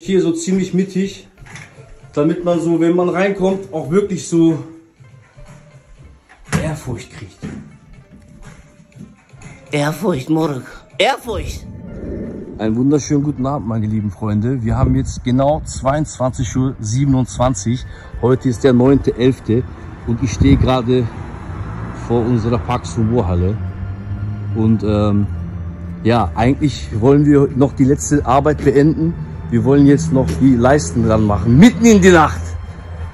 Hier so ziemlich mittig, damit man so, wenn man reinkommt, auch wirklich so Ehrfurcht kriegt. Ehrfurcht, Murk. Ehrfurcht. Einen wunderschönen guten Abend, meine lieben Freunde. Wir haben jetzt genau 22.27 Uhr. Heute ist der 9.11. und ich stehe gerade vor unserer Parks Halle. Und ähm, ja, eigentlich wollen wir noch die letzte Arbeit beenden. Wir wollen jetzt noch die Leisten dran machen, mitten in die Nacht.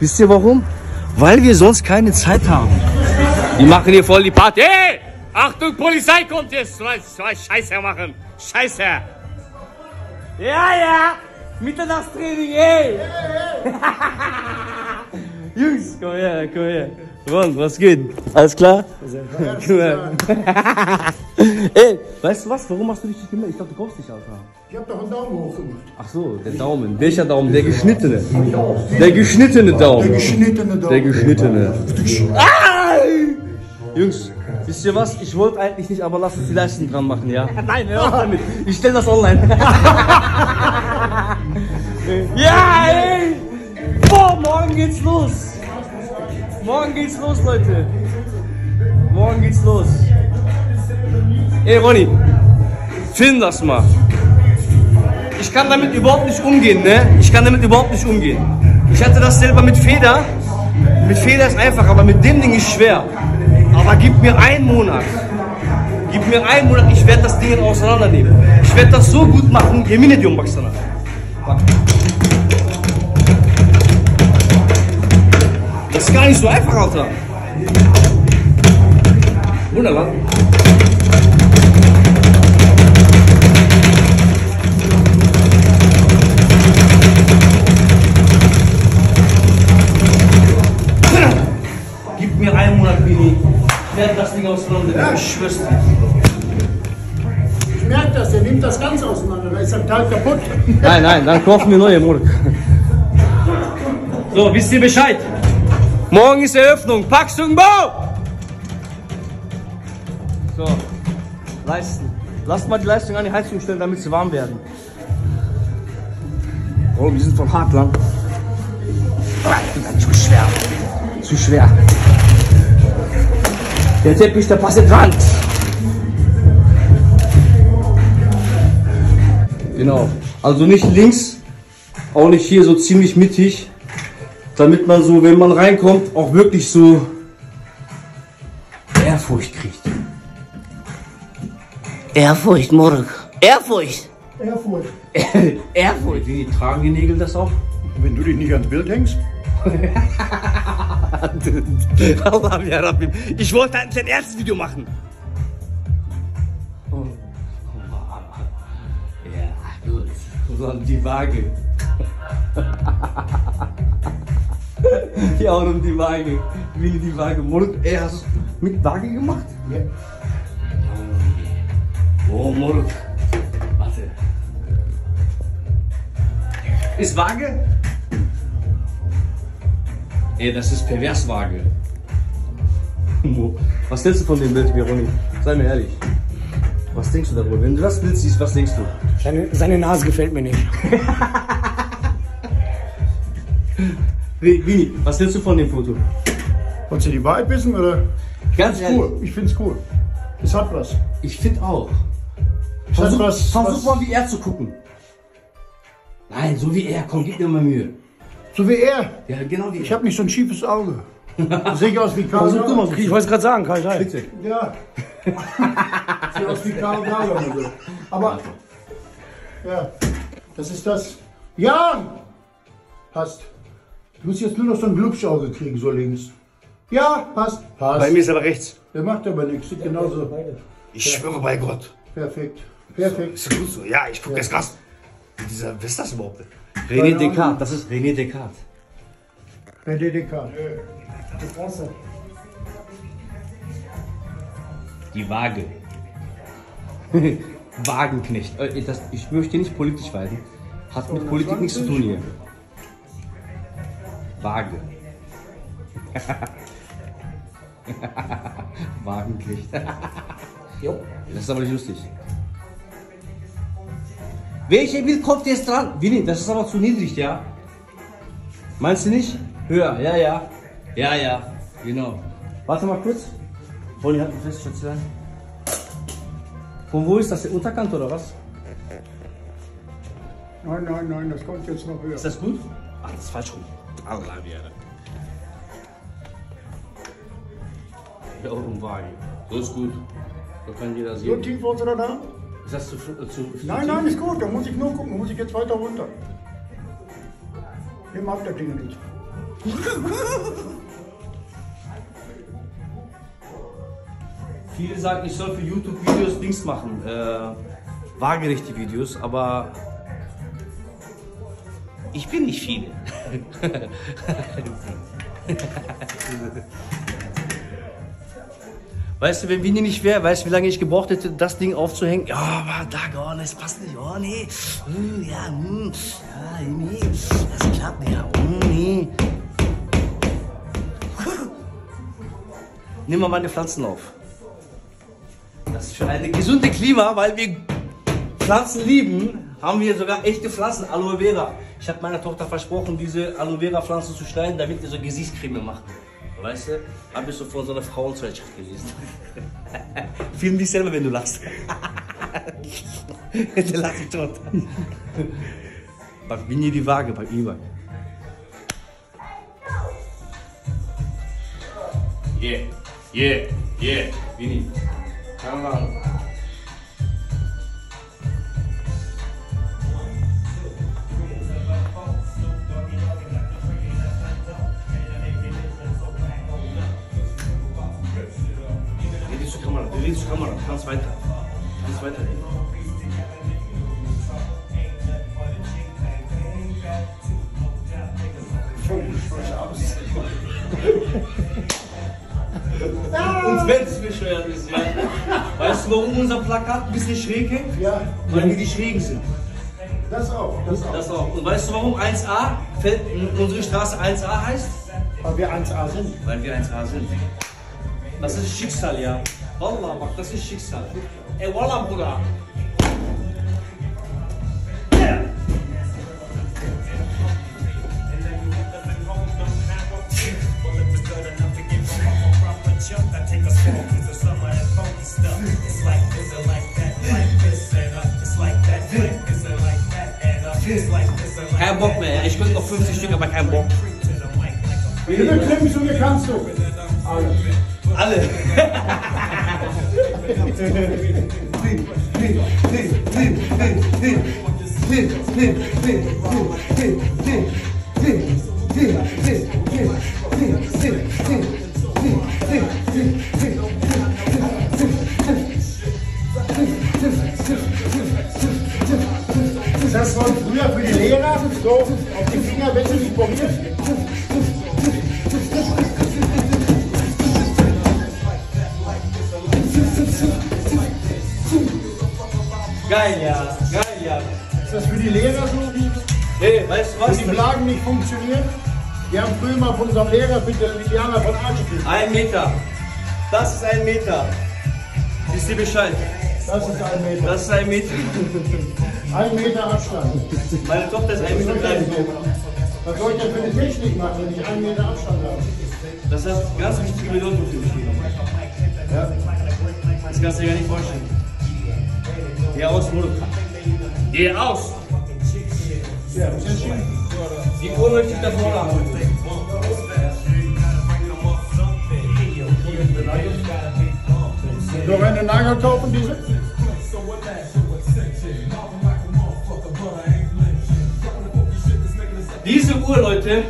Wisst ihr warum? Weil wir sonst keine Zeit haben. Die machen hier voll die Party. Hey! Achtung, Polizei kommt jetzt! Weißt, Scheiße machen. Scheiße! Ja, ja! Mitternachtstraining, ey! Jungs, komm her, komm her. Ron, was geht? Alles klar? Guck mal. Ey, weißt du was? Warum hast du dich nicht gemeldet? Ich glaube, du kommst nicht, Alter. Ich hab doch einen Daumen hoch gemacht. Ach so, der Daumen. Welcher Daumen? Der geschnittene. Der geschnittene Daumen. Der geschnittene Daumen. Der geschnittene. Ah! Jungs, wisst ihr was? Ich wollte eigentlich nicht, aber lass uns die Leisten dran machen, ja? Nein, hör auf damit. Ich stell das online. ja, ey! Boah, morgen geht's los. Morgen geht's los, Leute. Morgen geht's los. Ey, Ronny, film das mal. Ich kann damit überhaupt nicht umgehen, ne? Ich kann damit überhaupt nicht umgehen. Ich hatte das selber mit Feder. Mit Feder ist einfach, aber mit dem Ding ist schwer. Aber gib mir einen Monat. Gib mir einen Monat, ich werde das Ding auseinandernehmen. Ich werde das so gut machen, yemin ediyorum. Bak. Das ist gar nicht so einfach, Alter. Wunderbar. Ding auseinander. Ich merke das, der nimmt das ganz auseinander. Da ist ein Teil kaputt. Nein, nein, dann kaufen wir neue Murk. So, wisst ihr Bescheid? Morgen ist Eröffnung. Packstücken Bau! So, Leisten. Lasst mal die Leistung an die Heizung stellen, damit sie warm werden. Oh, wir sind von hart lang. Zu schwer. Zu schwer. Der Teppich, der passt dran. Genau. Also nicht links, auch nicht hier so ziemlich mittig, damit man so, wenn man reinkommt, auch wirklich so Ehrfurcht kriegt. Ehrfurcht, Murk. Ehrfurcht. Erfurt. Ehrfurcht. Wie tragen die Nägel das auch? Wenn du dich nicht ans Bild hängst. Allah, ya Rabbi. Ich wollte ein ein erstes Video machen. Ja, gut. So die Waage. Ja, und um die Waage. Wie die Waage. Murk, ey, hast du es mit Waage gemacht? Ja. Oh, Murk. Warte. Ist Waage? Ey, das ist Perverswaage. Was hältst du von dem Bild, Ronny? Sei mir ehrlich. Was denkst du darüber? Wenn du das Bild siehst, was denkst du? Seine, seine Nase gefällt mir nicht. Wie, was hältst du von dem Foto? Wolltest du die Wahrheit wissen oder? Ganz ehrlich. Cool. Ich find's cool. Es hat was. Ich finde auch. Versuch, was. versuch was mal wie er zu gucken. Nein, so wie er. Komm, gib dir mal Mühe. So wie er. Ja, genau wie Ich er. habe nicht so ein schiefes Auge. Sehe ich aus wie Karl Versuch du mal so Ich wollte es gerade sagen, Karl. Bitte. Ja. Sieht aus wie Karl Geiger. Aber, ja, das ist das. Ja! Passt. Du musst jetzt nur noch so ein Glubschauge kriegen, so links. Ja, passt. Bei Passt. mir ist aber rechts. Der macht aber nichts. Sieht genauso. Ich schwöre bei Gott. Perfekt. Perfekt. Ist gut so. Ja, ich gucke jetzt krass. Dieser, wer ist das überhaupt? René Descartes. Das ist René Descartes. Bei DDK. Die Waage. Wagenknecht. Äh, Das, ich möchte nicht politisch werden. Hat mit Politik nichts zu tun hier. Waage. Wagenknecht. Jo. Das ist aber nicht lustig. Welcher Bild kommt jetzt dran? Winnie, das ist aber zu niedrig, ja? Meinst du nicht? Höher, ja, ja. Ja, ja, genau. Warte mal kurz. Wollen halt fest, Schätzlein. Von wo ist das? Der Unterkant oder was? Nein, nein, nein, das kommt jetzt noch höher. Ist das gut? Ach, das ist falsch rum. Allah, wie Ja, und Wagen. So ist gut. Da kann jeder So sehen. tief wolltest du da da? Ist das zu, äh, zu, zu Nein, nein, ist gut. Da muss ich nur gucken. Da muss ich jetzt weiter runter. Nimm ab das Ding nicht. Viele sagen, ich soll für YouTube-Videos Dings machen. Äh, waagerechte Videos, aber ich bin nicht viele. Weißt du, wenn Winnie nicht wäre, weißt du, wie lange ich gebraucht hätte, das Ding aufzuhängen? Ja, aber da, oh, das passt nicht. Oh, nee. Hm, ja, hm, ja, nee. Das klappt nicht. Ja, hm, nee. Nimm mal meine Pflanzen auf. Das ist für eine gesunde Klima, weil wir Pflanzen lieben, haben wir sogar echte Pflanzen, Aloe Vera. Ich habe meiner Tochter versprochen, diese Aloe Vera Pflanzen zu schneiden, damit wir so Gesichtscreme machen. Weißt du? Habe ich so von so einer Frauenzeitschrift gelesen. Film dich selber, wenn du lachst. Der lacht sich tot. Bei Winnie die Waage, bei Iwan. Yeah, yeah, yeah, Winnie. Come on. Wenn es bescheuert ist, ja. Weißt du, warum unser Plakat ein bisschen schräg hängt? Ja, Weil wir die Schrägen sind. das auch. Das auch. Das auch. Und weißt du, warum 1A, fällt- unsere Straße 1A heißt? Weil wir 1A sind. Weil wir 1A sind. Das ist Schicksal, ja. Wallah, das ist Schicksal. Ey, Wallah, Bruder. Kein Bock mehr, ich könnte noch 50 Stück, aber kein Bock. Wie viele Klimmzüge kannst du? Alle. Alle. Das war früher für die Lehrer. So, auf die Finger, wenn du dich probierst. Geil, ja. Geil, ja. Ist das für die Lehrer so? Hey, weißt du was? Die Blagen nicht funktionieren? Wir haben früher mal von unserem Lehrer, bitte, Indianer von Archipel. Ein Meter. Das ist ein Meter. Wisst ihr Bescheid? Das ist ein Meter. Das ist ein Meter. Ein Meter Abstand. Meine Tochter ist ein Meter. Was soll ich denn für eine Technik machen, wenn ich einen Meter Abstand habe? Das hat ganz wichtige Bedeutung für mich. Ja. Das kannst du dir gar nicht vorstellen. Geh aus, Bruder. Geh aus! Ja. Die Uhr möchte ich davor haben. Noch eine Nagel kaufen, diese? Diese Uhr, Leute,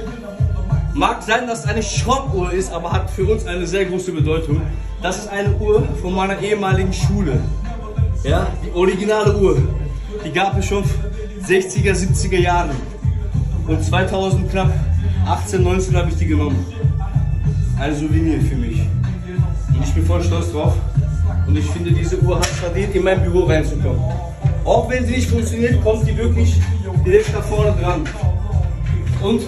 mag sein, dass es eine Schrottuhr ist, aber hat für uns eine sehr große Bedeutung. Das ist eine Uhr von meiner ehemaligen Schule. Ja, die originale Uhr. Die gab es schon 60er, 70er Jahren. Und 2000 knapp 18, 19 habe ich die genommen. Ein Souvenir für mich. Und ich bin voll stolz drauf. Und ich finde, diese Uhr hat verdient, in mein Büro reinzukommen. Auch wenn sie nicht funktioniert, kommt die wirklich direkt da vorne dran. Und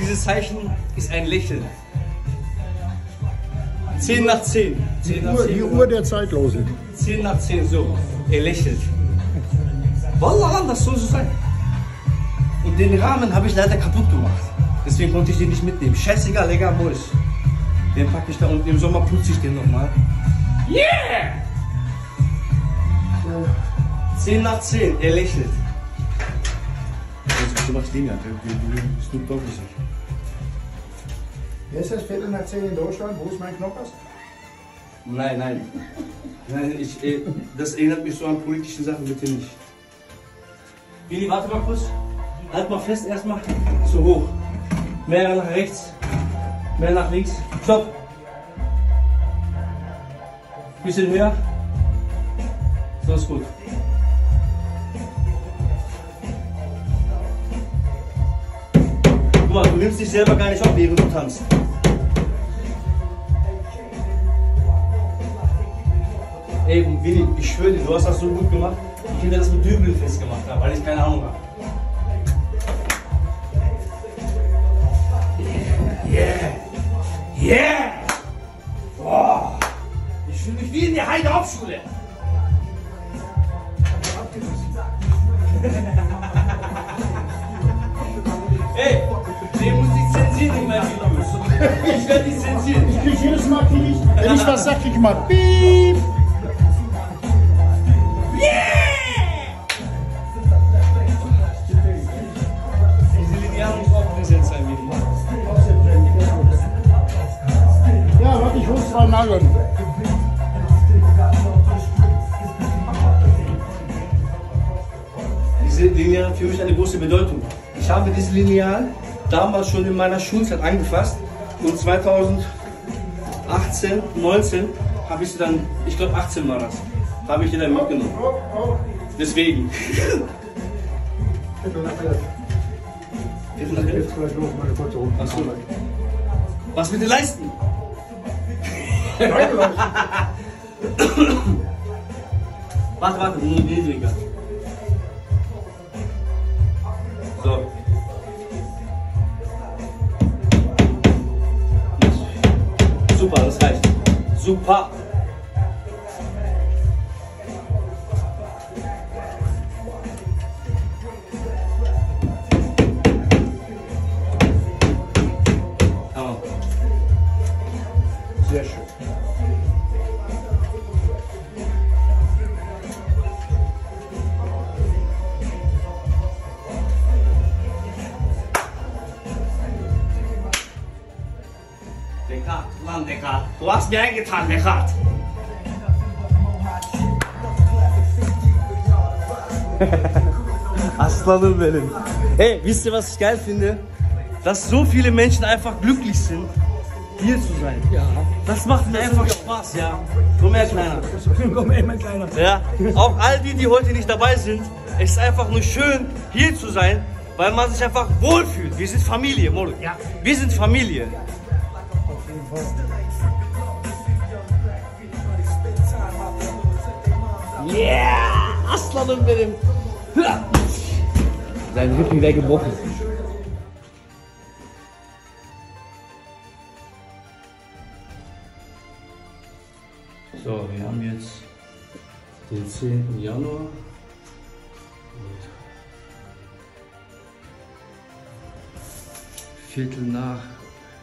dieses Zeichen ist ein Lächeln. 10 nach 10. 10 nach Uhr, 10. die Uhr der Zeitlosen. 10 nach 10, so. Er lächelt. Wallah, das soll so sein. Und den Rahmen habe ich leider kaputt gemacht. Deswegen konnte ich den nicht mitnehmen. Scheißegal, egal wo ist. Den packe ich da und im Sommer putze ich den nochmal. Yeah! 10 nach 10, er lächelt. Ja, wie Snoop Dogg ist. Wer ist das Viertel nach 10 in Deutschland? Wo ist mein Knoppers? Nein, nein. Nein, ich, äh, das erinnert mich so an politische Sachen, bitte nicht. Willi, warte mal kurz. Halt mal fest erstmal. So hoch. Mehr nach rechts. Mehr nach links. Stopp. Bisschen höher. So ist gut. Guck mal, du nimmst dich selber gar nicht auf, während du tanzt. Ey, Willi, ich schwöre dir, du hast das so gut gemacht. Ich hätte das mit Dübeln festgemacht, habe, weil ich keine Ahnung habe. Yeah! Yeah! Boah! Ich fühle mich wie in der Heide-Hauptschule. Ey, den in meinen Videos. Ich werde die zensieren. Ich krieg jedes Mal, krieg ich, wenn ich was sag, krieg ich mal Piep. Ja, warte, ich hol's zwei Nageln. Diese Lineal hat für mich eine große Bedeutung. Ich habe diese Lineal damals schon in meiner Schulzeit angefasst und 2018, 19 habe ich sie dann, ich glaube 18 war das, habe ich die dann mitgenommen. Deswegen. Viertel nach elf. Viertel nach elf. Jetzt gleich los, meine kurze Runde. Ach so. Was mit den Leisten? Warte, warte, niedriger. So. Super, das reicht. Super. Mir eingetan, Descartes. Aslanım benim. Ey, wisst ihr, was ich geil finde? Dass so viele Menschen einfach glücklich sind, hier zu sein. Ja. Das macht mir einfach Spaß, ja. Komm her, Kleiner. Komm, ey, mein Kleiner. Ja, auch all die, die heute nicht dabei sind, es ist einfach nur schön, hier zu sein, weil man sich einfach wohlfühlt. Wir sind Familie, Moro. Ja. Wir sind Familie. Yeah! Aslanım benim. Sein Rücken wäre gebrochen. So, wir haben jetzt den 10. Januar. Viertel nach,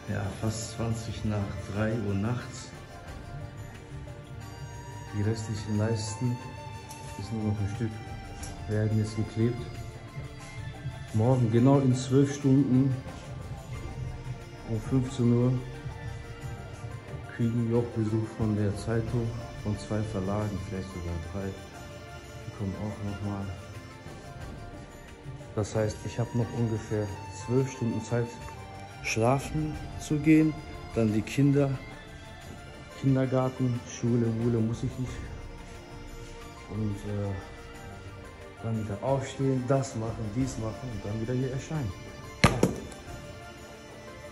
ja, fast 20 nach 3 Uhr nachts. Die restlichen Leisten ist nur noch ein Stück, werden jetzt geklebt. Morgen genau in 12 Stunden um 15 Uhr kriegen wir auch Besuch von der Zeitung, von zwei Verlagen, vielleicht sogar drei. Die kommen auch nochmal. Das heißt, ich habe noch ungefähr zwölf Stunden Zeit, schlafen zu gehen. Dann die Kinder, Kindergarten, Schule, Wule muss ich nicht. Und äh, dann wieder aufstehen, das machen, dies machen und dann wieder hier erscheinen.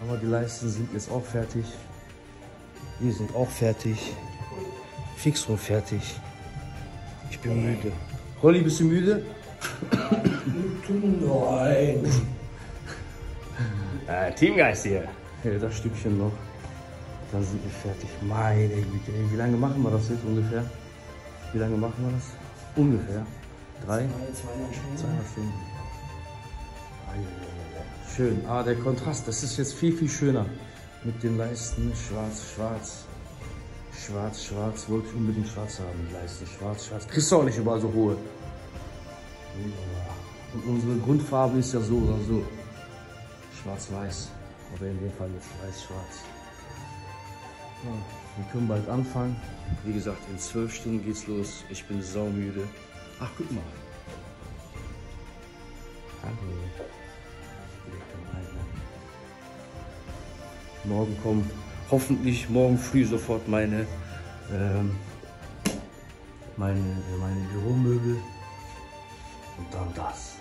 Aber die Leisten sind jetzt auch fertig. Wir sind auch fertig. Fix und fertig. Ich bin müde. Rolli, bist du müde? Nein. äh, Teamgeist hier. Ja, das Stückchen noch. Dann sind wir fertig. Meine Güte, ey, wie lange machen wir das jetzt ungefähr? Wie lange machen wir das? Ungefähr. Drei? Zweieinhalb Stunden. Eieieiei. Schön. Ah, der Kontrast, das ist jetzt viel, viel schöner. Mit den Leisten schwarz, schwarz. Schwarz, schwarz. Wollte ich unbedingt schwarz haben, die Leisten. Schwarz, schwarz. Kriegst du auch nicht überall so hohe. Und unsere Grundfarbe ist ja so oder so. Schwarz-Weiß. Oder in dem Fall jetzt weiß-schwarz. Wir können bald anfangen. Wie gesagt, in zwölf Stunden geht's los. Ich bin saumüde. Ach, guck mal. Hallo. Morgen kommen hoffentlich morgen früh sofort meine, ähm, meine, meine Büromöbel und dann das.